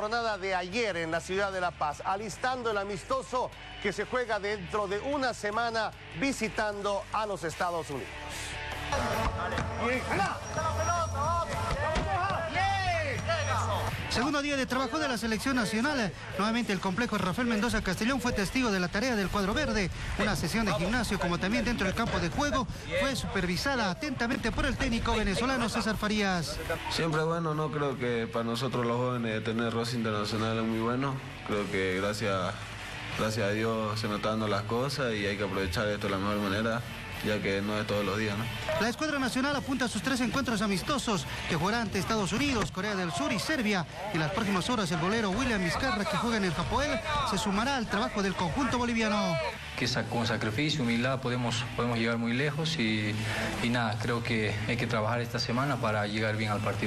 jornada de ayer en la ciudad de La Paz, alistando el amistoso que se juega dentro de una semana visitando a los Estados Unidos. Segundo día de trabajo de la selección nacional. Nuevamente el complejo Rafael Mendoza Castellón fue testigo de la tarea del cuadro verde. Una sesión de gimnasio como también dentro del campo de juego fue supervisada atentamente por el técnico venezolano César Farías. Siempre bueno, ¿no? Creo que para nosotros los jóvenes tener roce internacional es muy bueno. Creo que gracias, gracias a Dios se notan las cosas y hay que aprovechar esto de la mejor manera ya que no es todos los días. ¿no? La escuadra nacional apunta a sus tres encuentros amistosos que jugará ante Estados Unidos, Corea del Sur y Serbia. En las próximas horas el bolero William Vizcarra que juega en el Japoel se sumará al trabajo del conjunto boliviano. Que con sacrificio, humildad podemos, podemos llegar muy lejos y, y nada, creo que hay que trabajar esta semana para llegar bien al partido.